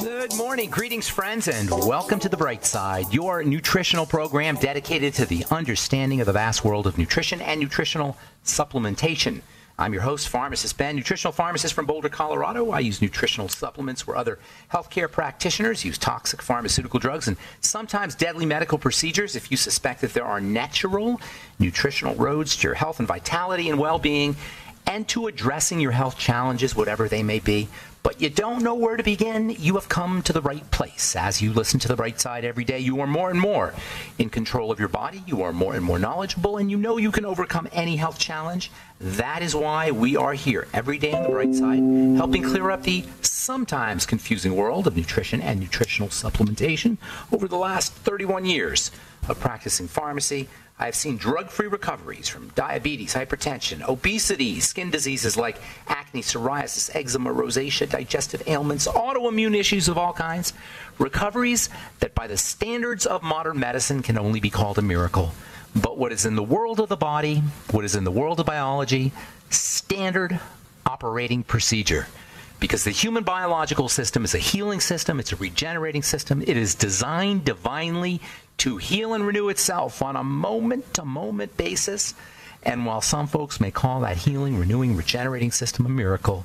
Good morning, greetings, friends, and welcome to The Bright Side, your nutritional program dedicated to the understanding of the vast world of nutrition and nutritional supplementation. I'm your host, Pharmacist Ben, nutritional pharmacist from Boulder, Colorado. I use nutritional supplements where other healthcare practitioners use toxic pharmaceutical drugs and sometimes deadly medical procedures if you suspect that there are natural nutritional roads to your health and vitality and well being and to addressing your health challenges, whatever they may be but you don't know where to begin, you have come to the right place. As you listen to the bright side every day, you are more and more in control of your body, you are more and more knowledgeable, and you know you can overcome any health challenge. That is why we are here every day on the bright side, helping clear up the sometimes confusing world of nutrition and nutritional supplementation over the last 31 years of practicing pharmacy. I have seen drug free recoveries from diabetes, hypertension, obesity, skin diseases like acne, psoriasis, eczema, rosacea, digestive ailments, autoimmune issues of all kinds. Recoveries that, by the standards of modern medicine, can only be called a miracle. But what is in the world of the body, what is in the world of biology, standard operating procedure because the human biological system is a healing system, it's a regenerating system. It is designed divinely to heal and renew itself on a moment to moment basis. And while some folks may call that healing, renewing, regenerating system a miracle,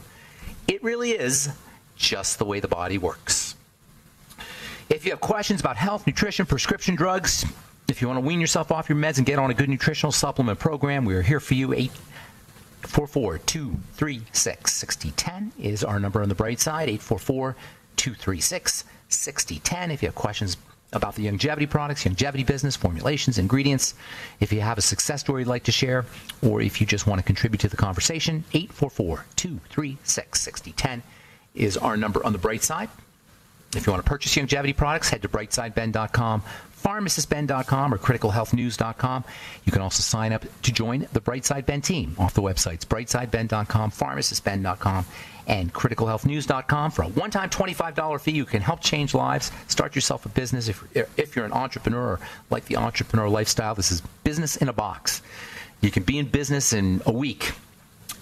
it really is just the way the body works. If you have questions about health, nutrition, prescription drugs, if you want to wean yourself off your meds and get on a good nutritional supplement program, we are here for you. 844 236 6010 is our number on the bright side. 844 236 6010. If you have questions about the longevity products, longevity business, formulations, ingredients. If you have a success story you'd like to share, or if you just want to contribute to the conversation, 844 236 6010 is our number on the bright side. If you want to purchase longevity products, head to brightsideben.com, pharmacistben.com, or criticalhealthnews.com. You can also sign up to join the Brightside Ben team off the websites brightsideben.com, pharmacistben.com, and criticalhealthnews.com. For a one time $25 fee, you can help change lives, start yourself a business. If, if you're an entrepreneur, or like the entrepreneur lifestyle, this is business in a box. You can be in business in a week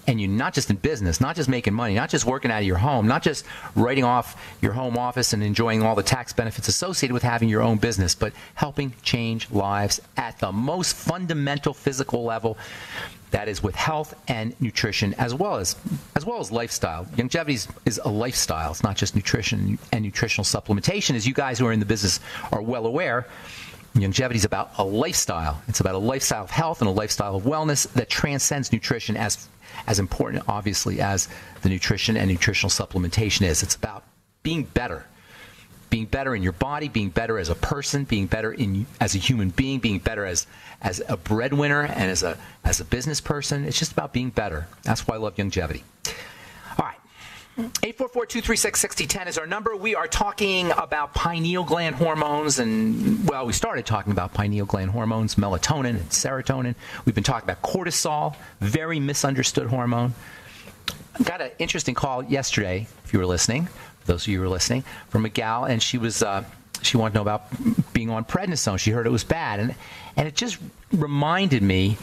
and you're not just in business, not just making money, not just working out of your home, not just writing off your home office and enjoying all the tax benefits associated with having your own business, but helping change lives at the most fundamental physical level that is with health and nutrition as well as as well as lifestyle. Longevity is, a lifestyle. It's not just nutrition and nutritional supplementation. As you guys who are in the business are well aware, longevity is about a lifestyle. It's about a lifestyle of health and a lifestyle of wellness that transcends nutrition as as important obviously as the nutrition and nutritional supplementation is. It's about being better being better in your body, being better as a person, being better in as a human being, being better as as a breadwinner and as a as a business person. It's just about being better. That's why I love longevity. All right. 844-236-6010 is our number. We are talking about pineal gland hormones and well, we started talking about pineal gland hormones, melatonin and serotonin. We've been talking about cortisol, very misunderstood hormone. I got an interesting call yesterday, if you were listening, those of you who are listening, from a gal, and she was uh, she wanted to know about being on prednisone. She heard it was bad, and and it just reminded me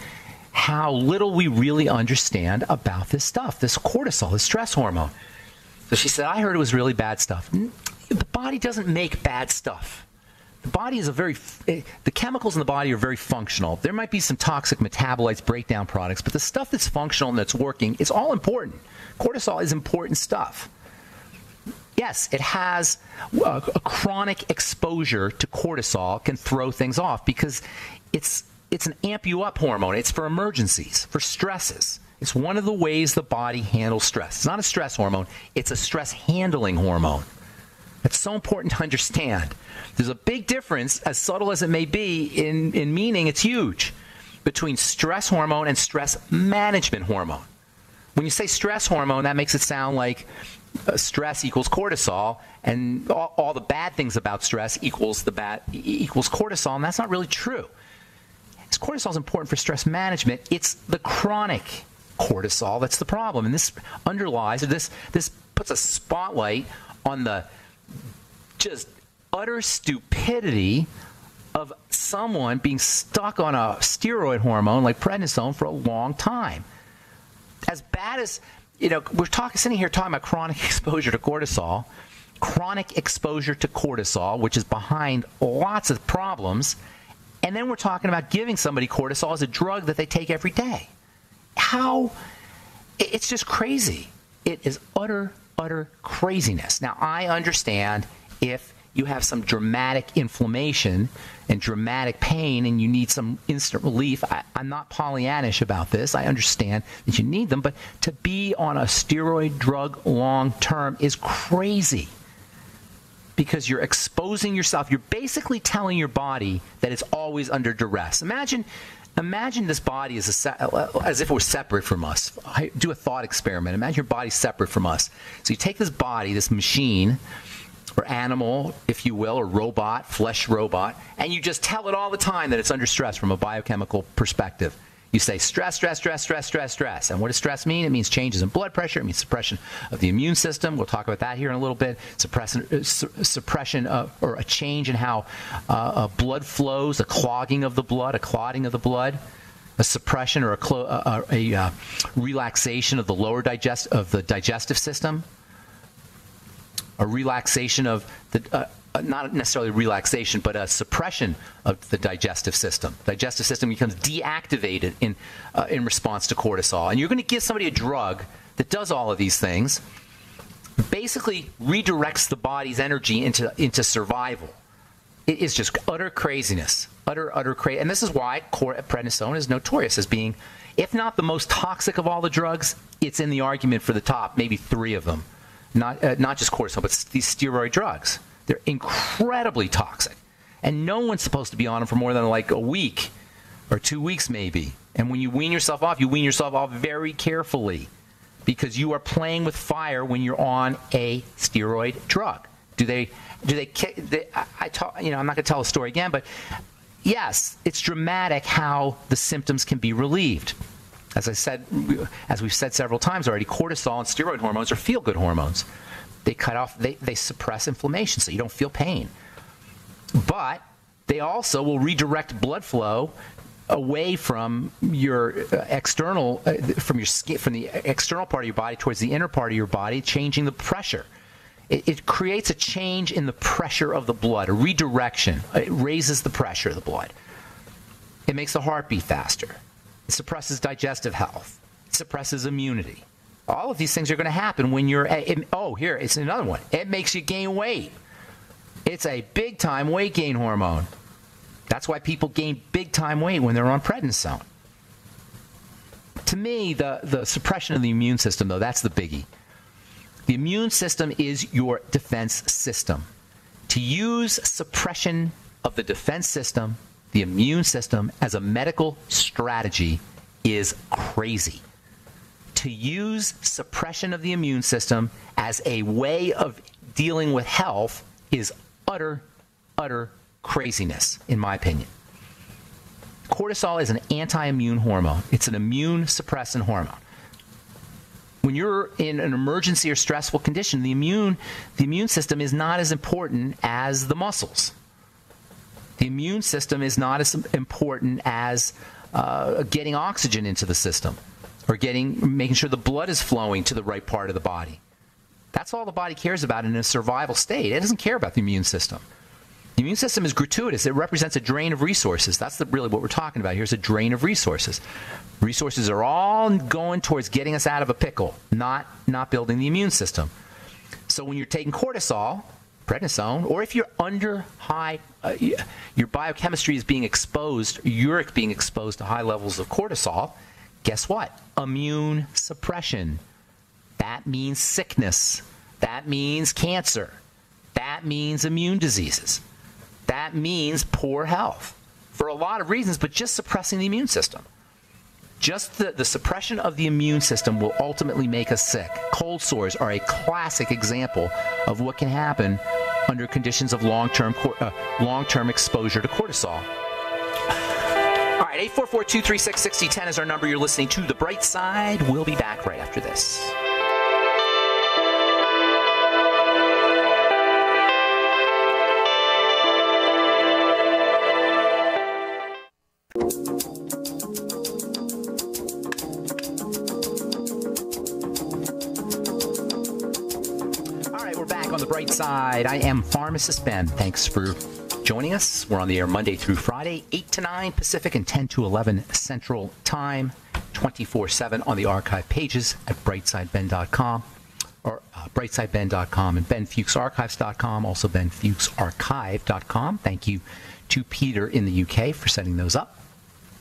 how little we really understand about this stuff, this cortisol, this stress hormone. So she said, I heard it was really bad stuff. The body doesn't make bad stuff. The body is a very, eh, the chemicals in the body are very functional. There might be some toxic metabolites, breakdown products, but the stuff that's functional and that's working, it's all important. Cortisol is important stuff yes, it has uh, a chronic exposure to cortisol can throw things off because it's it's an amp you up hormone. It's for emergencies, for stresses. It's one of the ways the body handles stress. It's not a stress hormone, it's a stress handling hormone. It's so important to understand. There's a big difference, as subtle as it may be, in, in meaning, it's huge, between stress hormone and stress management hormone. When you say stress hormone, that makes it sound like uh, stress equals cortisol, and all, all, the bad things about stress equals the bad equals cortisol, and that's not really true. cortisol is important for stress management. It's the chronic cortisol that's the problem, and this underlies this this puts a spotlight on the just utter stupidity of someone being stuck on a steroid hormone like prednisone for a long time. As bad as you know, we're talking, sitting here talking about chronic exposure to cortisol, chronic exposure to cortisol, which is behind lots of problems. And then we're talking about giving somebody cortisol as a drug that they take every day. How? It's just crazy. It is utter, utter craziness. Now, I understand if you have some dramatic inflammation and dramatic pain and you need some instant relief. I, am not Pollyannish about this. I understand that you need them, but to be on a steroid drug long term is crazy because you're exposing yourself. You're basically telling your body that it's always under duress. Imagine. Imagine this body as, a, as if it was separate from us. Do a thought experiment. Imagine your body's separate from us. So you take this body, this machine, or animal, if you will, or robot, flesh robot, and you just tell it all the time that it's under stress from a biochemical perspective. You say stress, stress, stress, stress, stress, stress. And what does stress mean? It means changes in blood pressure. It means suppression of the immune system. We'll talk about that here in a little bit. Suppression, uh, su- suppression of, or a change in how uh, uh, blood flows, a clogging of the blood, a clotting of the blood, a suppression or a, clo- uh, a, a uh, relaxation of the lower digest of the digestive system a relaxation of the uh, uh, not necessarily relaxation, but a suppression of the digestive system. Digestive system becomes deactivated in uh, in response to cortisol, and you're going to give somebody a drug that does all of these things. Basically, redirects the body's energy into into survival. It is just utter craziness, utter utter crazy, and this is why prednisone is notorious as being, if not the most toxic of all the drugs, it's in the argument for the top, maybe three of them not, uh, not just cortisol, but these steroid drugs. They're incredibly toxic. And no one's supposed to be on them for more than like a week or two weeks, maybe. And when you wean yourself off, you wean yourself off very carefully because you are playing with fire when you're on a steroid drug. Do they? Do they? they I, I talk, you know, I'm not going to tell the story again, but yes, it's dramatic how the symptoms can be relieved. As I said, as we've said several times already, cortisol and steroid hormones are feel good hormones. They cut off, they, they suppress inflammation so you don't feel pain. But they also will redirect blood flow away from your uh, external, uh, from your skin, from the external part of your body towards the inner part of your body, changing the pressure. It, it creates a change in the pressure of the blood, a redirection. It raises the pressure of the blood. It makes the heart beat faster. It suppresses digestive health. It suppresses immunity. All of these things are going to happen when you're. It, oh, here, it's another one. It makes you gain weight. It's a big time weight gain hormone. That's why people gain big time weight when they're on prednisone. To me, the, the suppression of the immune system, though, that's the biggie. The immune system is your defense system. To use suppression of the defense system the immune system as a medical strategy is crazy. To use suppression of the immune system as a way of dealing with health is utter, utter craziness, in my opinion. Cortisol is an anti immune hormone, it's an immune suppressant hormone. When you're in an emergency or stressful condition, the immune, the immune system is not as important as the muscles. The immune system is not as important as uh, getting oxygen into the system or getting making sure the blood is flowing to the right part of the body. That's all the body cares about in a survival state. It doesn't care about the immune system. The immune system is gratuitous. It represents a drain of resources. That's the, really what we're talking about. Here's a drain of resources. Resources are all going towards getting us out of a pickle, not not building the immune system. So when you're taking cortisol, prednisone, or if you're under high, uh, your biochemistry is being exposed, uric being exposed to high levels of cortisol, guess what? Immune suppression. That means sickness. That means cancer. That means immune diseases. That means poor health for a lot of reasons, but just suppressing the immune system. Just the, the suppression of the immune system will ultimately make us sick. Cold sores are a classic example of what can happen under conditions of long-term uh, long-term exposure to cortisol. All right, 844-236-6010 is our number. You're listening to The Bright Side. We'll be back right after this. All right, we're back on the bright side. I am Pharmacist Ben. Thanks for joining us. We're on the air Monday through Friday, 8 to 9 Pacific and 10 to 11 Central Time, 24 7 on the archive pages at brightsideben.com or uh, brightsideben.com and benfuchsarchives.com, also benfuchsarchive.com. Thank you to Peter in the UK for setting those up.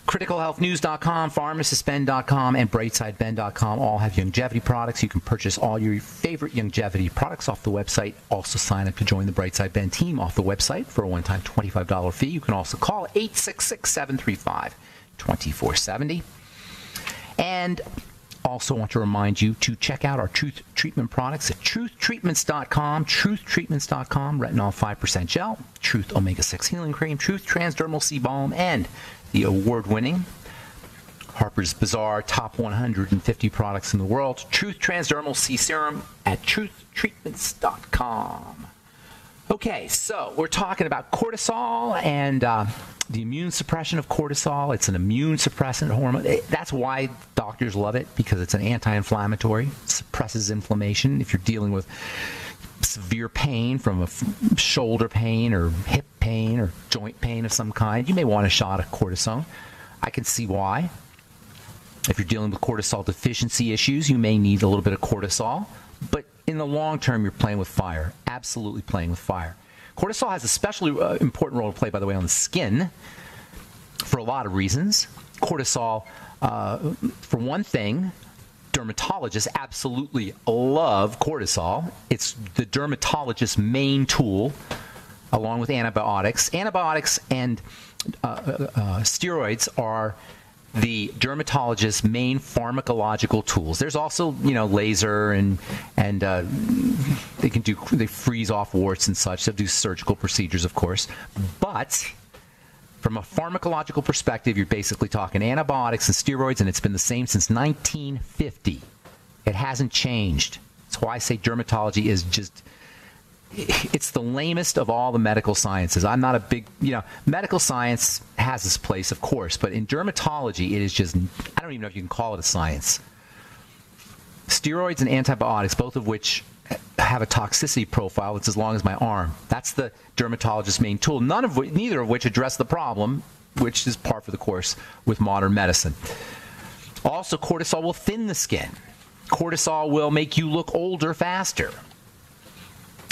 CriticalHealthNews.com, PharmacistBen.com, and BrightSideBen.com all have longevity products. You can purchase all your favorite longevity products off the website. Also, sign up to join the Brightside Ben team off the website for a one time $25 fee. You can also call 866 735 2470. And also want to remind you to check out our Truth Treatment products at truthtreatments.com, truthtreatments.com, retinol 5% gel, Truth Omega 6 healing cream, Truth Transdermal C Balm, and the award winning Harper's Bazaar top 150 products in the world. Truth Transdermal C Serum at truthtreatments.com. Okay, so we're talking about cortisol and uh, the immune suppression of cortisol. It's an immune suppressant hormone. It, that's why doctors love it because it's an anti inflammatory, suppresses inflammation. If you're dealing with severe pain from a shoulder pain or hip pain or joint pain of some kind, you may want a shot of cortisone. I can see why. If you're dealing with cortisol deficiency issues, you may need a little bit of cortisol. But in the long term, you're playing with fire. Absolutely playing with fire. Cortisol has a especially uh, important role to play, by the way, on the skin for a lot of reasons. Cortisol, uh, for one thing, dermatologists absolutely love cortisol. It's the dermatologist's main tool, along with antibiotics. Antibiotics and uh, uh, uh steroids are the dermatologist's main pharmacological tools. There's also, you know, laser and and uh, they can do they freeze off warts and such. They'll do surgical procedures, of course, but from a pharmacological perspective, you're basically talking antibiotics and steroids, and it's been the same since 1950. It hasn't changed. That's why I say dermatology is just it's the lamest of all the medical sciences. I'm not a big, you know, medical science has its place, of course, but in dermatology, it is just, I don't even know if you can call it a science. Steroids and antibiotics, both of which have a toxicity profile that's as long as my arm. That's the dermatologist's main tool. None of which, neither of which address the problem, which is par for the course with modern medicine. Also, cortisol will thin the skin. Cortisol will make you look older faster.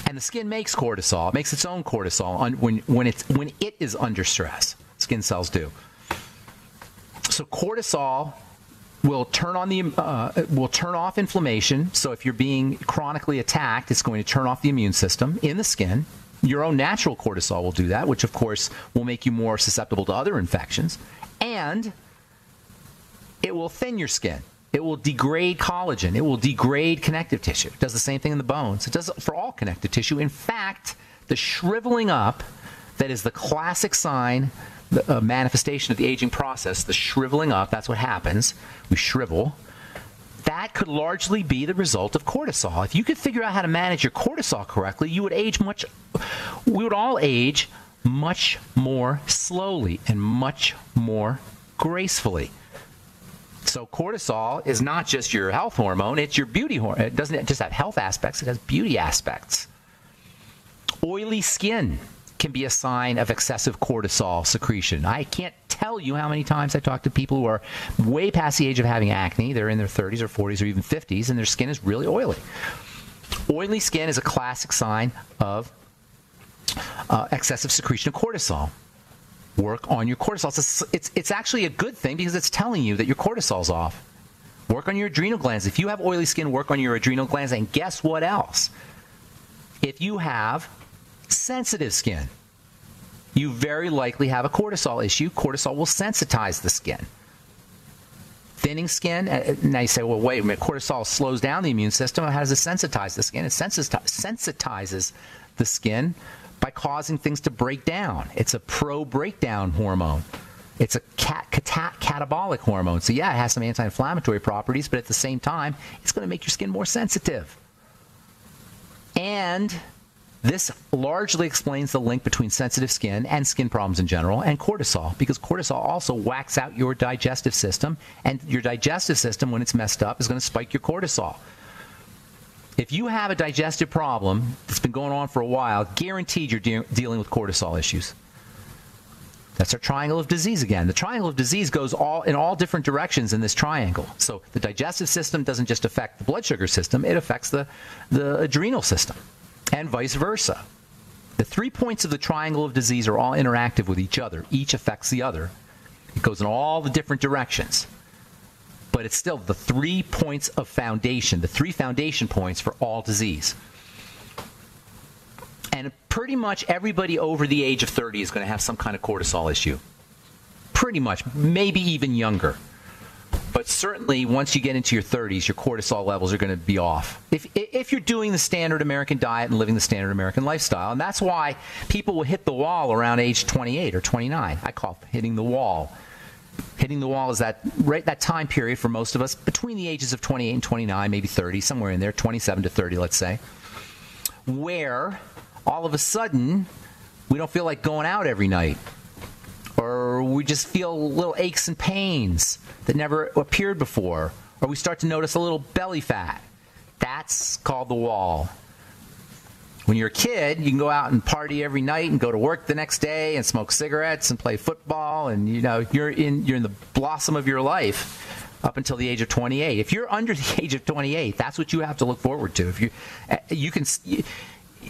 And the skin makes cortisol. It makes its own cortisol when, when, it's, when it is under stress. Skin cells do. So cortisol will turn on the uh, will turn off inflammation. So if you're being chronically attacked, it's going to turn off the immune system in the skin. Your own natural cortisol will do that, which of course will make you more susceptible to other infections, and it will thin your skin. It will degrade collagen. It will degrade connective tissue. It does the same thing in the bones. It does it for all connective tissue. In fact, the shriveling up that is the classic sign, the uh, manifestation of the aging process, the shriveling up, that's what happens. We shrivel. That could largely be the result of cortisol. If you could figure out how to manage your cortisol correctly, you would age much, we would all age much more slowly and much more gracefully. So cortisol is not just your health hormone, it's your beauty hormone. It doesn't just have health aspects, it has beauty aspects. Oily skin can be a sign of excessive cortisol secretion. I can't tell you how many times I talk to people who are way past the age of having acne. They're in their 30s or 40s or even 50s, and their skin is really oily. Oily skin is a classic sign of uh, excessive secretion of cortisol work on your cortisol. It's, it's, it's actually a good thing because it's telling you that your cortisol's off. Work on your adrenal glands. If you have oily skin, work on your adrenal glands. And guess what else? If you have sensitive skin, you very likely have a cortisol issue. Cortisol will sensitize the skin. Thinning skin, uh, now you say, well, wait a minute, cortisol slows down the immune system. How does it sensitize the skin? It sensitizes the skin by causing things to break down. It's a pro breakdown hormone. It's a cat, cat, catabolic hormone. So, yeah, it has some anti inflammatory properties, but at the same time, it's going to make your skin more sensitive. And this largely explains the link between sensitive skin and skin problems in general and cortisol, because cortisol also whacks out your digestive system, and your digestive system, when it's messed up, is going to spike your cortisol. If you have a digestive problem that's been going on for a while, guaranteed you're de- dealing with cortisol issues. That's our triangle of disease again. The triangle of disease goes all in all different directions in this triangle. So the digestive system doesn't just affect the blood sugar system, it affects the, the adrenal system and vice versa. The three points of the triangle of disease are all interactive with each other. Each affects the other. It goes in all the different directions. But it's still the three points of foundation, the three foundation points for all disease. And pretty much everybody over the age of 30 is going to have some kind of cortisol issue. Pretty much, maybe even younger. But certainly, once you get into your 30s, your cortisol levels are going to be off. If, if you're doing the standard American diet and living the standard American lifestyle. And that's why people will hit the wall around age 28 or 29. I call it hitting the wall. Hitting the wall is that right that time period for most of us between the ages of 28 and 29, maybe 30, somewhere in there, 27 to 30, let's say, where all of a sudden we don't feel like going out every night. Or we just feel little aches and pains that never appeared before. Or we start to notice a little belly fat. That's called the wall. When you're a kid, you can go out and party every night and go to work the next day and smoke cigarettes and play football and you know you're in you're in the blossom of your life up until the age of 28. If you're under the age of 28, that's what you have to look forward to. If you eh, you can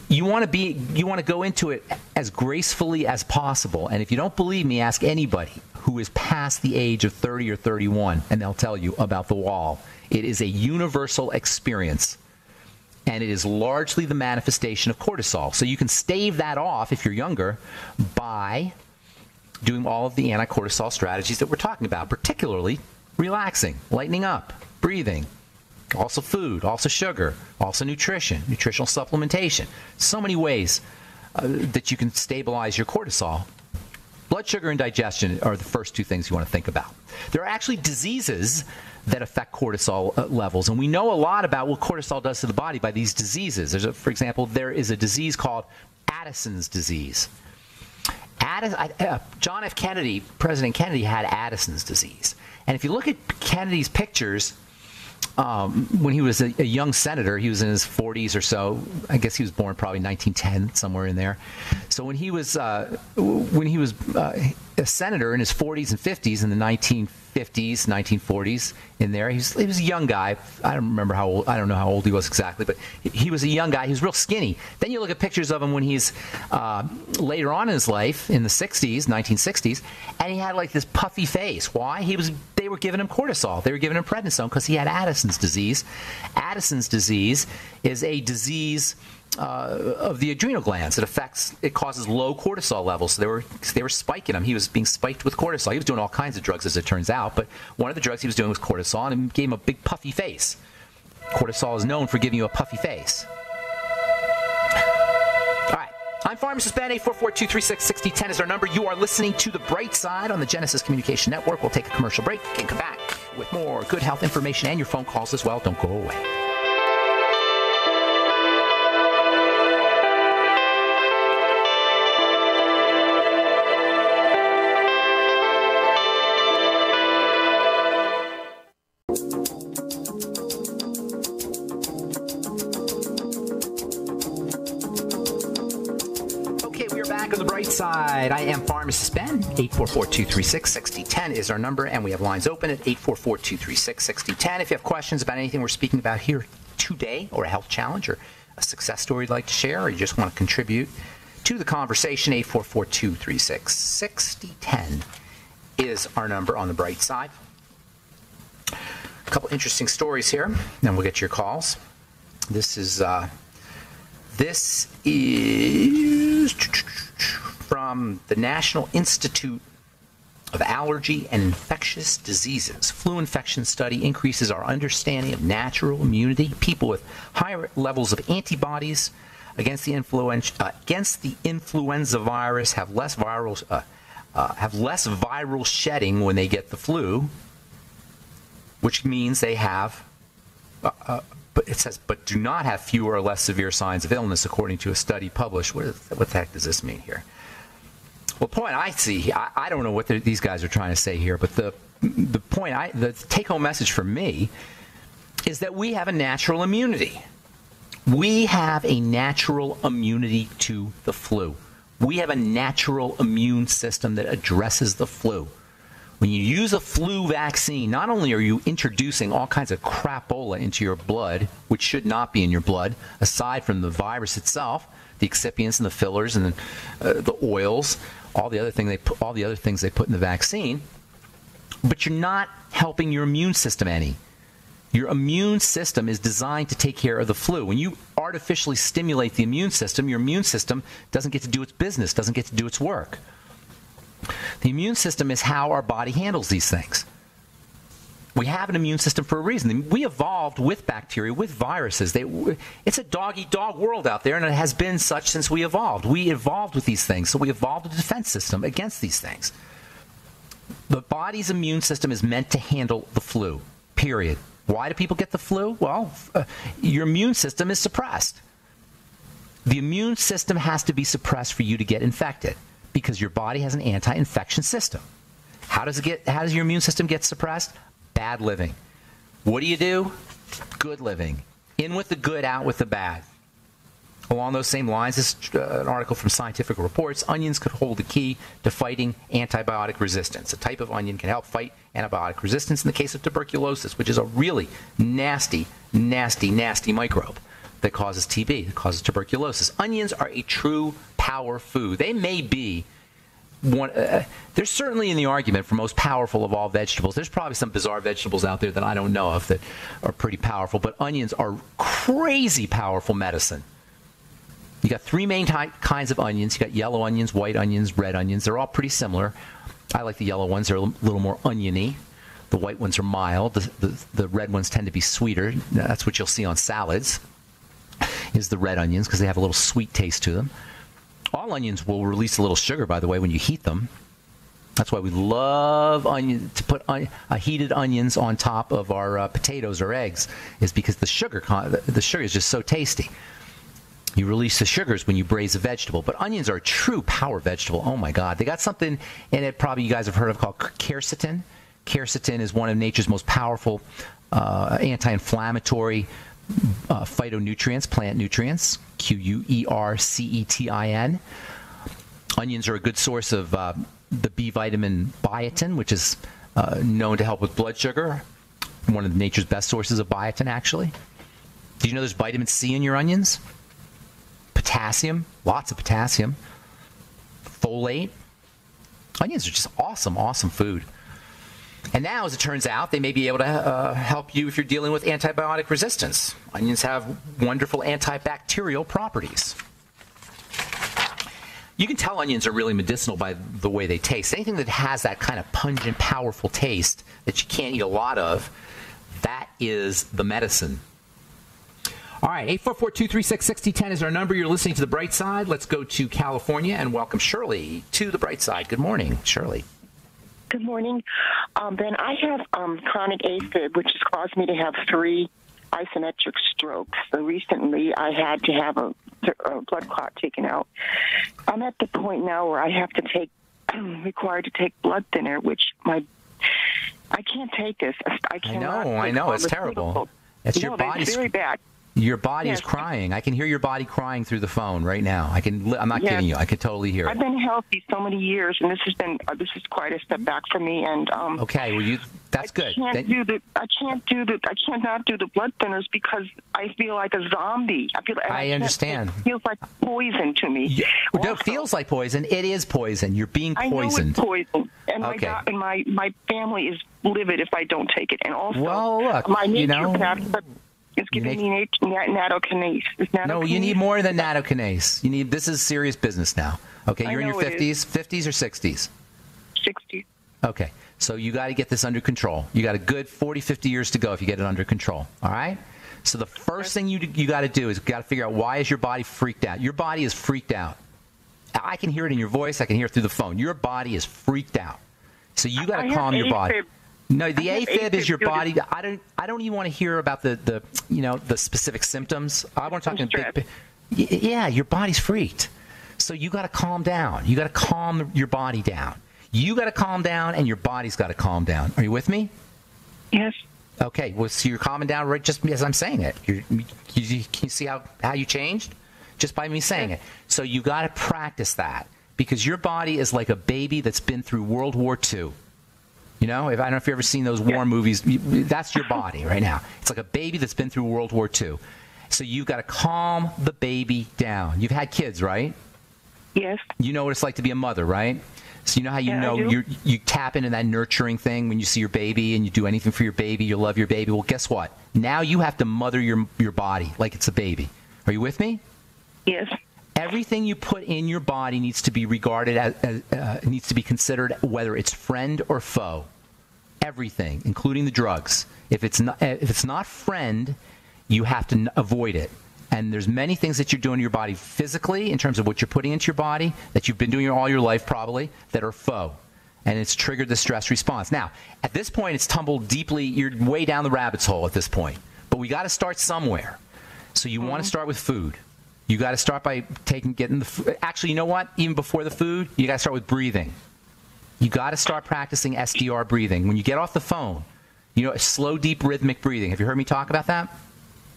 you want to be you want to go into it as gracefully as possible and if you don't believe me ask anybody who is past the age of 30 or 31 and they'll tell you about the wall it is a universal experience and it is largely the manifestation of cortisol so you can stave that off if you're younger by doing all of the anti-cortisol strategies that we're talking about particularly relaxing lightening up breathing also food, also sugar, also nutrition, nutritional supplementation. So many ways uh, that you can stabilize your cortisol. Blood sugar and digestion are the first two things you want to think about. There are actually diseases that affect cortisol uh, levels, and we know a lot about what cortisol does to the body by these diseases. A, for example, there is a disease called Addison's disease. Addis, uh, John F. Kennedy, President Kennedy, had Addison's disease. And if you look at Kennedy's pictures, um, when he was a, a, young senator, he was in his 40s or so. I guess he was born probably 1910, somewhere in there. So when he was uh, when he was uh, a senator in his 40s and 50s in the 1950s, 1940s, in there, he was, he was a young guy. I don't remember how old. I don't know how old he was exactly, but he was a young guy. He was real skinny. Then you look at pictures of him when he's uh, later on in his life in the 60s, 1960s, and he had like this puffy face. Why? He was. They were giving him cortisol. They were giving him prednisone because he had Addison's disease. Addison's disease is a disease uh, of the adrenal glands. It affects, it causes low cortisol levels. So they were they were spiking him. He was being spiked with cortisol. He was doing all kinds of drugs, as it turns out. But one of the drugs he was doing was cortisol, and it gave him a big puffy face. Cortisol is known for giving you a puffy face. All right. I'm Pharmacist Ben, 844-236-6010 is our number. You are listening to The Bright Side on the Genesis Communication Network. We'll take a commercial break and come back with more good health information and your phone calls as well. Don't go away. Pharmacist Ben. 844-236-6010 is our number, and we have lines open at 844-236-6010. If you have questions about anything we're speaking about here today, or a health challenge, or a success story you'd like to share, or you just want to contribute to the conversation, 844-236-6010 is our number on the bright side. A couple interesting stories here, then we'll get your calls. This is uh, this is from the National Institute of Allergy and Infectious Diseases. Flu infection study increases our understanding of natural immunity. People with higher levels of antibodies against the influenza uh, against the influenza virus have less viral uh, uh, have less viral shedding when they get the flu, which means they have. Uh, uh, but it says, but do not have fewer or less severe signs of illness, according to a study published. What, is, what the heck does this mean here? Well, point I see, I, I don't know what these guys are trying to say here, but the the point, I, the take home message for me, is that we have a natural immunity. We have a natural immunity to the flu. We have a natural immune system that addresses the flu. When you use a flu vaccine, not only are you introducing all kinds of crapola into your blood, which should not be in your blood, aside from the virus itself, the excipients and the fillers and the, uh, the oils, all the other thing they put, all the other things they put in the vaccine, but you're not helping your immune system any. Your immune system is designed to take care of the flu. When you artificially stimulate the immune system, your immune system doesn't get to do its business, doesn't get to do its work. The immune system is how our body handles these things. We have an immune system for a reason. We evolved with bacteria, with viruses. They, it's a dog eat dog world out there, and it has been such since we evolved. We evolved with these things, so we evolved a defense system against these things. The body's immune system is meant to handle the flu, period. Why do people get the flu? Well, uh, your immune system is suppressed. The immune system has to be suppressed for you to get infected because your body has an anti-infection system. How does it get how does your immune system get suppressed? Bad living. What do you do? Good living. In with the good, out with the bad. Along those same lines, this uh, an article from Scientific Reports. Onions could hold the key to fighting antibiotic resistance. A type of onion can help fight antibiotic resistance in the case of tuberculosis, which is a really nasty, nasty, nasty microbe that causes TB, that causes tuberculosis. Onions are a true power food. They may be one. Uh, they're certainly in the argument for most powerful of all vegetables. There's probably some bizarre vegetables out there that I don't know of that are pretty powerful, but onions are crazy powerful medicine. You got three main ty- kinds of onions. You got yellow onions, white onions, red onions. They're all pretty similar. I like the yellow ones. They're a little more oniony. The white ones are mild. The, the, the red ones tend to be sweeter. That's what you'll see on salads is the red onions because they have a little sweet taste to them. All onions will release a little sugar, by the way, when you heat them. That's why we love onion to put on, uh, heated onions on top of our uh, potatoes or eggs, is because the sugar the sugar is just so tasty. You release the sugars when you braise a vegetable, but onions are a true power vegetable. Oh my God, they got something in it. Probably you guys have heard of called quercetin. Quercetin is one of nature's most powerful uh, anti-inflammatory uh, phytonutrients, plant nutrients, Q U E R C E T I N. Onions are a good source of uh, the B vitamin biotin, which is uh, known to help with blood sugar. One of nature's best sources of biotin, actually. Did you know there's vitamin C in your onions? Potassium, lots of potassium. Folate. Onions are just awesome, awesome food. And now, as it turns out, they may be able to uh, help you if you're dealing with antibiotic resistance. Onions have wonderful antibacterial properties. You can tell onions are really medicinal by the way they taste. Anything that has that kind of pungent, powerful taste that you can't eat a lot of, that is the medicine. All right, 844-236-6010 is our number. You're listening to The Bright Side. Let's go to California and welcome Shirley to The Bright Side. Good morning, Shirley. Good morning. Um, ben, I have um, chronic AFib, which has caused me to have three isometric strokes. So recently, I had to have a, a blood clot taken out. I'm at the point now where I have to take, I'm required to take blood thinner, which my I can't take this. I. I know. I know. It's terrible. It's no, your body's very bad. Your body Yes. is crying. I can hear your body crying through the phone right now. I can. I'm not Yes. kidding you. I can totally hear I've been healthy so many years, and this has been uh, this is quite a step back for me. And um, Okay. Well, you. That's good. I good. can't Then- do the. I can't do the. I cannot do the blood thinners because I feel like a zombie. I feel. and I understand. It feels like poison to me. Yeah, no, it feels like poison. It is poison. You're being poisoned. I know it's poison, and my Okay. doc- and my my family is livid if I don't take it. And also, Well, look, my you know, giving make- me nat- nattokinase. Is No, you need more than nattokinase. You need. This is serious business now. Okay, you're in your 50s, 50s or 60s. Sixty. Okay, so you got to get this under control. You got a good 40, 50 years to go if you get it under control. All right. So the first thing you you got to do is got to figure out why is your body freaked out. Your body is freaked out. I can hear it in your voice. I can hear it through the phone. Your body is freaked out. So you got to calm your body. AFib. No, the have AFib is your to- body. I don't. I don't even want to hear about the the you know the specific symptoms. I want to talk in big. Yeah, your body's freaked. So you got to calm down. You got to calm your body down. You got to calm down, and your body's got to calm down. Are you with me? Yes. Okay, well, so you're calming down right just as I'm saying it. You're, you, you, can you see how, how you changed? Just by me saying it. So you got to practice that because your body is like a baby that's been through World War II. You know, if I don't know if you've ever seen those war yeah. movies, that's your body right now. It's like a baby that's been through World War II. So you've got to calm the baby down. You've had kids, right? Yes. You know what it's like to be a mother, right? So you know how you yeah, know you you tap into that nurturing thing when you see your baby and you do anything for your baby, you love your baby. Well, guess what? Now you have to mother your your body like it's a baby. Are you with me? Yes. Everything you put in your body needs to be regarded as, as uh, needs to be considered whether it's friend or foe. Everything, including the drugs. If it's not if it's not friend, you have to avoid it. And there's many things that you're doing to your body physically in terms of what you're putting into your body that you've been doing all your life probably that are foe. And it's triggered the stress response. Now, at this point, it's tumbled deeply. You're way down the rabbit's hole at this point. But we got to start somewhere. So you mm-hmm. want to start with food. You got to start by taking, getting the. Actually, you know what? Even before the food, you got to start with breathing. You got to start practicing SDR breathing. When you get off the phone, you know, slow, deep, rhythmic breathing. Have you heard me talk about that?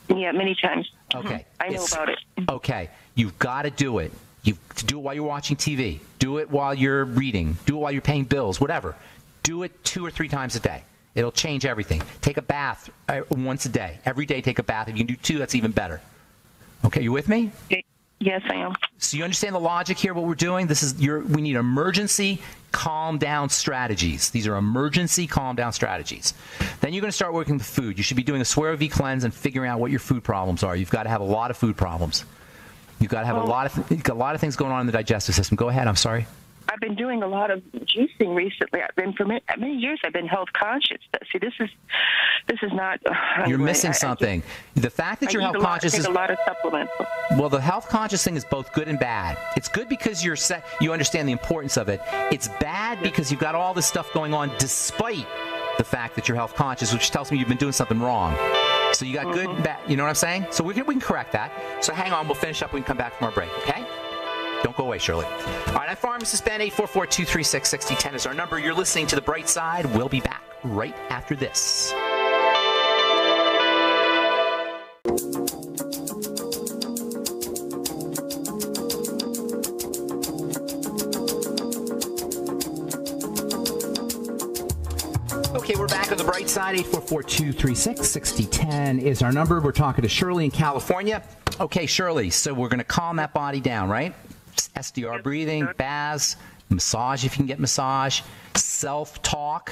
Yeah, many times. Okay. I know it's, about it. Okay. You've got to do it. You do it while you're watching TV. Do it while you're reading. Do it while you're paying bills. Whatever. Do it two or three times a day. It'll change everything. Take a bath uh, once a day. Every day, take a bath. If you can do two, that's even better. Okay, you with me? Yes, I am. So you understand the logic here? What we're doing? This is your. We need emergency calm down strategies. These are emergency calm down strategies. Then you're going to start working with food. You should be doing a Suero V cleanse and figuring out what your food problems are. You've got to have a lot of food problems. You've got to have a oh. lot of a lot of things going on in the digestive system. Go ahead. I'm sorry. I've been doing a lot of juicing recently. I've been for many, many years. I've been health conscious. See, this is this is not. Uh, you're missing I, something. I the fact that I you're health conscious is a lot of supplements. Well, the health conscious thing is both good and bad. It's good because you're set, you understand the importance of it. It's bad because you've got all this stuff going on despite the fact that you're health conscious, which tells me you've been doing something wrong. So you got mm-hmm. good and bad. You know what I'm saying? So we can, we can correct that. So hang on. We'll finish up. We can come back from our break. Okay? Don't go away, Shirley. All right, I'm Pharmacist Ben. 844-236-6010 is our number. You're listening to The Bright Side. We'll be back right after this. Okay, we're back on the bright side. 844-236-6010 is our number. We're talking to Shirley in California. Okay, Shirley, so we're going to calm that body down, right? SDR breathing, baths, massage if you can get massage, self talk.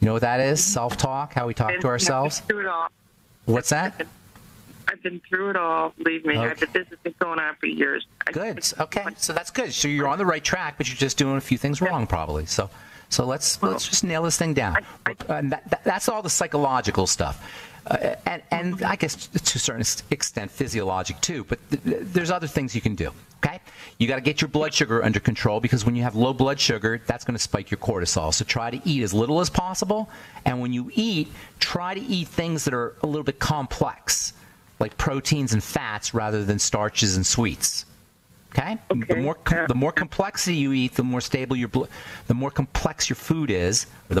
You know what that is? Self talk, how we talk to ourselves. Through it all. What's that? I've been through it all. Believe me, okay. this has been going on for years. Good. Okay, so that's good. So you're on the right track, but you're just doing a few things wrong, probably. So, so let's let's just nail this thing down. I, I, that, that, that's all the psychological stuff. Uh, and, and I guess to a certain extent physiologic too, but th- there's other things you can do. Okay, you got to get your blood sugar under control because when you have low blood sugar, that's going to spike your cortisol. So try to eat as little as possible, and when you eat, try to eat things that are a little bit complex, like proteins and fats rather than starches and sweets. Okay? okay. The more the more complexity you eat, the more stable your bl- the more complex your food is, the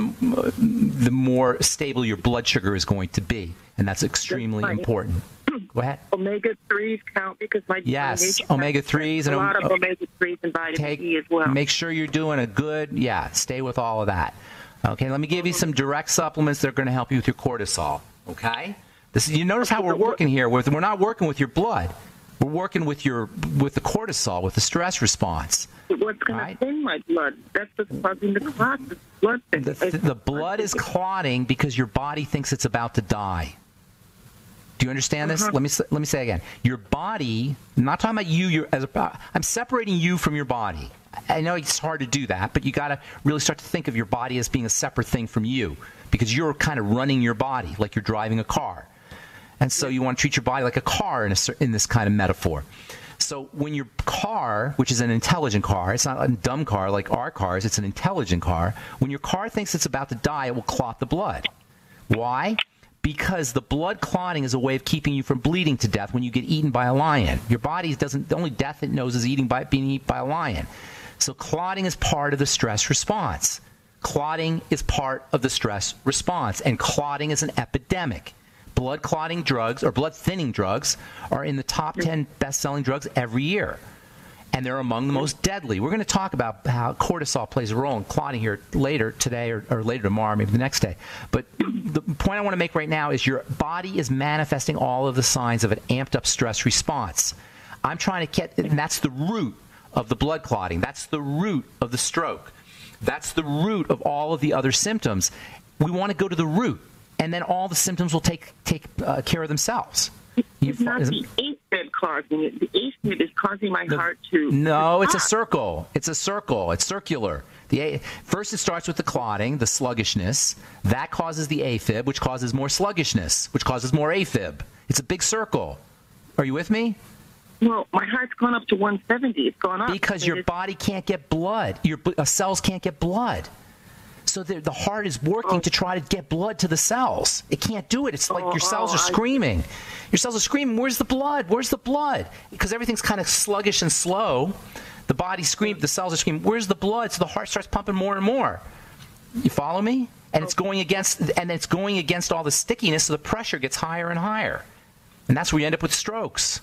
the more stable your blood sugar is going to be, and that's extremely important. Go ahead. Omega threes count because my yes, omega threes and a lot of omega threes and vitamin take, E as well. Make sure you're doing a good yeah. Stay with all of that. Okay, let me give you some direct supplements that are going to help you with your cortisol. Okay, this you notice how we're working here. With we're not working with your blood. We're working with your with the cortisol, with the stress response. What's going right? to thin my blood? That's what's causing the clot. The blood, the, the blood is clotting because your body thinks it's about to die. Do you understand this? Uh-huh. Let me let me say again. Your body. I'm not talking about you. You're, as a, I'm separating you from your body. I know it's hard to do that, but you got to really start to think of your body as being a separate thing from you because you're kind of running your body like you're driving a car. And so you want to treat your body like a car in, a, in this kind of metaphor. So when your car, which is an intelligent car, it's not a dumb car like our cars, it's an intelligent car. When your car thinks it's about to die, it will clot the blood. Why? Because the blood clotting is a way of keeping you from bleeding to death when you get eaten by a lion. Your body doesn't. The only death it knows is eating by being eaten by a lion. So clotting is part of the stress response. Clotting is part of the stress response, and clotting is an epidemic. Blood clotting drugs or blood thinning drugs are in the top 10 best selling drugs every year. And they're among the most deadly. We're going to talk about how cortisol plays a role in clotting here later today or, or later tomorrow, maybe the next day. But the point I want to make right now is your body is manifesting all of the signs of an amped up stress response. I'm trying to get, and that's the root of the blood clotting. That's the root of the stroke. That's the root of all of the other symptoms. We want to go to the root, and then all the symptoms will take take uh, care of themselves. It's not the AFib causing it. The AFib is causing my the, heart to. No, it's a circle. It's a circle. It's circular. The a, first, it starts with the clotting, the sluggishness. That causes the AFib, which causes more sluggishness, which causes more AFib. It's a big circle. Are you with me? Well, my heart's gone up to 170. It's gone up because your body can't get blood. Your uh, cells can't get blood. So the, the heart is working oh. to try to get blood to the cells. It can't do it. It's like oh, your cells oh, are screaming. Your cells are screaming, "Where's the blood? Where's the blood?" Because everything's kind of sluggish and slow. The body screams. The cells are screaming, "Where's the blood?" So the heart starts pumping more and more. You follow me? And it's going against, and it's going against all the stickiness, so the pressure gets higher and higher, and that's where you end up with strokes.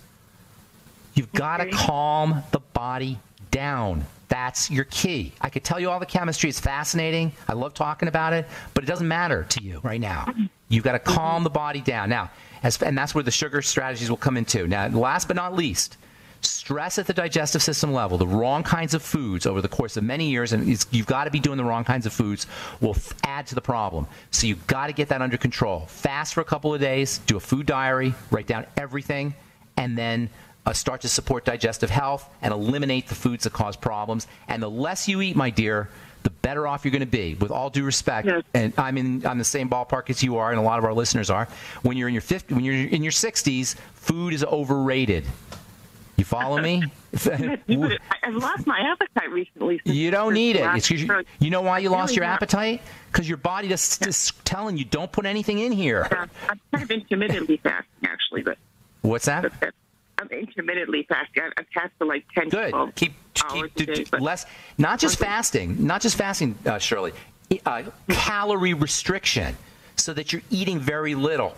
You've got to calm the body down. That's your key. I could tell you all the chemistry. It's fascinating. I love talking about it, but it doesn't matter to you right now. You've got to calm the body down. Now, as, and that's where the sugar strategies will come into. Now, last but not least, stress at the digestive system level, the wrong kinds of foods over the course of many years, and you've got to be doing the wrong kinds of foods, will add to the problem. So you've got to get that under control. Fast for a couple of days, do a food diary, write down everything, and then uh, start to support digestive health and eliminate the foods that cause problems. And the less you eat, my dear, the better off you're going to be. With all due respect, yes. and I'm in I'm the same ballpark as you are, and a lot of our listeners are. When you're in your 50, when you're in your 60s, food is overrated. You follow me? I've lost my appetite recently. You don't need it. You, you, know why you lost your appetite? Because your body just is telling you don't put anything in here. Yeah, I'm kind of intermittently fasting, actually, but. What's that? I'm intermittently fasting. I, fast for like 10 Good. 12 keep keep d- day, less. Not just fasting. Not just fasting, uh, Shirley. Uh, calorie restriction, so that you're eating very little.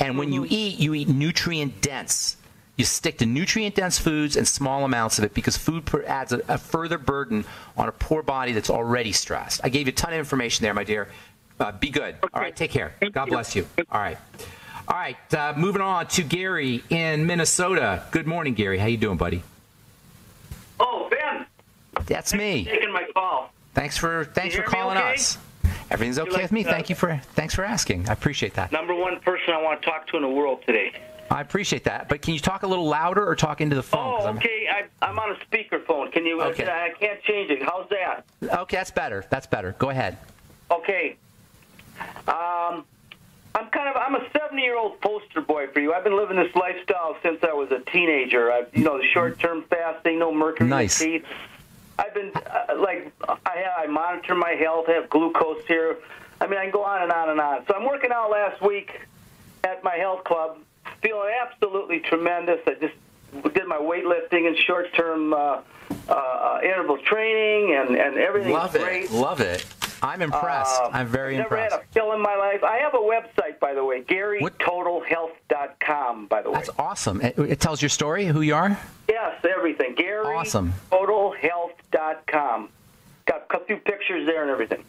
And when you mm-hmm. eat, you eat nutrient dense. You stick to nutrient dense foods and small amounts of it because food adds a, a, further burden on a poor body that's already stressed. I gave you a ton of information there, my dear. Uh, be good. Okay. All right, take care. Thank God you. bless you. All right. All right, uh, moving on to Gary in Minnesota. Good morning, Gary. How you doing, buddy? That's me. taking my call. Thanks for thanks for calling okay? us. Everything's okay like, with me. Uh, Thank you for thanks for asking. I appreciate that. Number one person I want to talk to in the world today. I appreciate that, but can you talk a little louder or talk into the phone? Oh, okay. I, am on a speakerphone. Can you? Okay. I can't change it. How's that? Okay, that's better. That's better. Go ahead. Okay. Um, I'm kind of I'm a 70 year old poster boy for you. I've been living this lifestyle since I was a teenager. I, you know, the short term fasting, no mercury nice. in the teeth. I've been uh, like I I monitor my health. I have glucose here. I mean, I can go on and on and on. So I'm working out last week at my health club, feeling absolutely tremendous. I just did my weightlifting and short term uh, uh, interval training, and and everything's Love great. it. Love it. I'm impressed. Uh, I'm very never impressed. Never had a pill in my life. I have a website, by the way, GaryTotalHealth.com, by the way. That's awesome. It, it, tells your story, who you are? Yes, everything. Gary awesome. TotalHealth.com. Got a few pictures there and everything.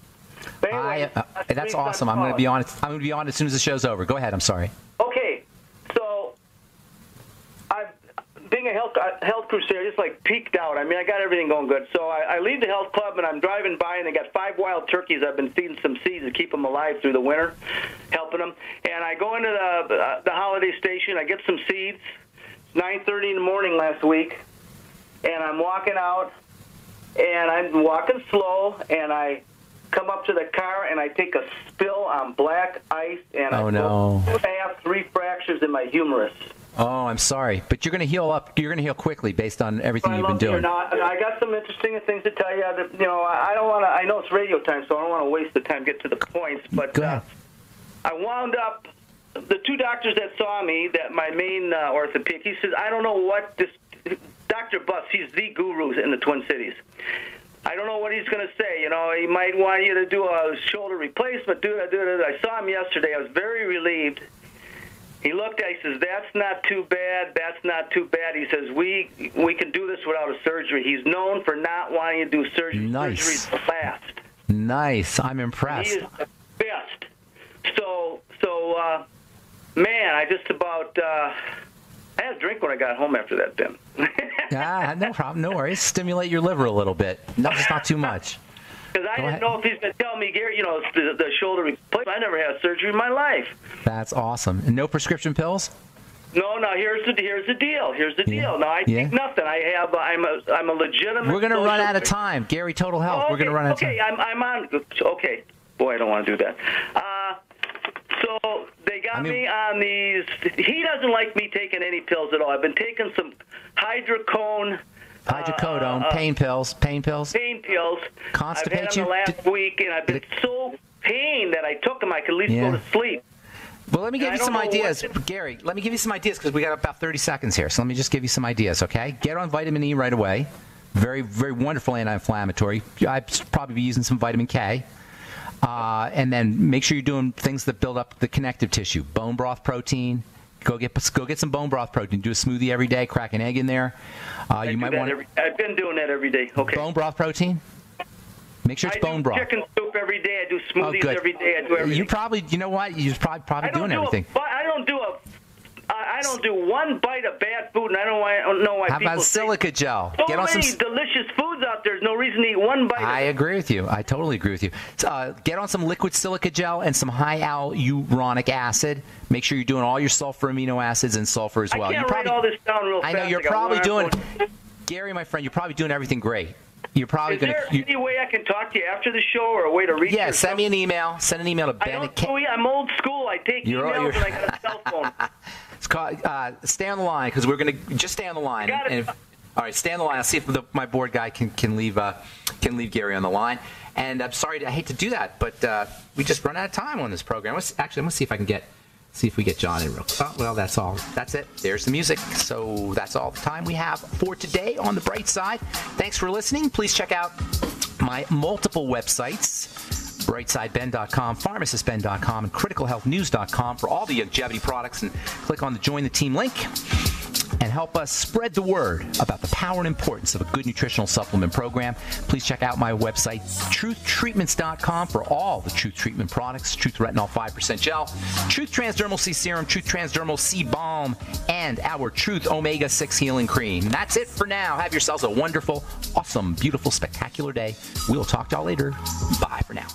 Anyway, I, uh, that's awesome. I'm going to be on. I'm going to be on as soon as the show's over. Go ahead. I'm sorry. Okay, being a health uh, health crusader, just like peaked out. I mean, I got everything going good. So I, I leave the health club and I'm driving by, and they got five wild turkeys. I've been feeding some seeds to keep them alive through the winter, helping them. And I go into the uh, the holiday station. I get some seeds. 9:30 in the morning last week, and I'm walking out, and I'm walking slow, and I come up to the car and I take a spill on black ice, and oh, I, no. I have three fractures in my humerus. Oh, I'm sorry, but you're going to heal up. You're going to heal quickly based on everything you've been doing. Not, I got some interesting things to tell you. That, you know, I don't want to. I know it's radio time, so I don't want to waste the time. Get to the points, but uh, I wound up. The two doctors that saw me, that my main uh, orthopedic, he says, I don't know what this. Dr. Buss, he's the guru in the Twin Cities. I don't know what he's going to say. You know, he might want you to do a shoulder replacement. Do it, do it. I saw him yesterday. I was very relieved. He looked at. He says, "That's not too bad. That's not too bad." He says, "We we can do this without a surgery." He's known for not wanting to do surgery. Nice. Surgery's last. Nice. I'm impressed. He is the best. So so, uh, man, I just about. Uh, I had a drink when I got home after that. Then. Ah, no problem. No worries. Stimulate your liver a little bit. No, just not too much. Because I Go didn't ahead. know if he's going to tell me, Gary, you know, the, the shoulder replacement. I never had surgery in my life. That's awesome. And no prescription pills? No, no. Here's the here's the deal. Here's the Yeah. deal. No, I Yeah. take nothing. I have. I'm a I'm a legitimate. We're going to run out of time. Gary Total Health. Oh, We're going to run out of time. Okay, I'm I'm on. Okay, boy, I don't want to do that. Uh, so they got I mean- me on these. He doesn't like me taking any pills at all. I've been taking some hydrocone. Hydrocodone, uh, uh, pain pills, pain pills. pain pills. Constipate I've had them the last Did- week, and I've been it- so pain that I took them. I could at least Yeah. go to sleep. Well, let me give you some ideas. to- Gary, let me give you some ideas because we got about 30 seconds here. So let me just give you some ideas, okay? Get on vitamin E right away. Very, very wonderful anti-inflammatory. I'd probably be using some vitamin K. Uh, and then make sure you're doing things that build up the connective tissue. Bone broth protein. Go get go get some bone broth protein. Do a smoothie every day. Crack an egg in there. Uh, you might want. Every, I've been doing that every day. Okay. bone broth protein. Make sure it's I bone do broth. chicken soup every day. I do Oh, smoothies good. every day. I do everything. You probably, you know what? You're probably probably doing do everything. A, I don't do a. I don't do one bite of bad food, and I don't, I don't know why How about silica gel? so Get on many some. delicious foods out there. There's no reason to eat one bite. I agree with you. I totally agree with you. Uh, get on some liquid silica gel and some high hyaluronic acid. Make sure you're doing all your sulfur amino acids and sulfur as well. I can't You're write all this down real I fast. know you're got probably doing, Gary, my friend. You're probably doing everything great. You're probably going. Is going there to. any way I can talk to you after the show, or a way to reach Yeah, you? send me an email. Send an email to I Ben. I'm old school. I take You're- emails you're- and I got a cell phone. Uh, stay on the line because we're going to just stay on the line. Got it. And if- all right, stay on the line. I'll see if the, my board guy can can leave uh, can leave Gary on the line. And I'm sorry, I hate to do that, but uh, we just run out of time on this program. Let's, actually, I'm going to see if I can get see if we get John in real. Oh, well, that's all. That's it. There's the music. So that's all the time we have for today on the bright side. Thanks for listening. Please check out my multiple websites brightsideben.com, pharmacistben.com, and criticalhealthnews.com for all the longevity products. And click on the Join the Team link and help us spread the word about the power and importance of a good nutritional supplement program. Please check out my website, truthtreatments.com, for all the Truth Treatment products Truth Retinol 5% Gel, Truth Transdermal C Serum, Truth Transdermal C Balm, and our Truth Omega 6 Healing Cream. That's it for now. Have yourselves a wonderful, awesome, beautiful, spectacular day. We'll talk to y'all later. Bye for now.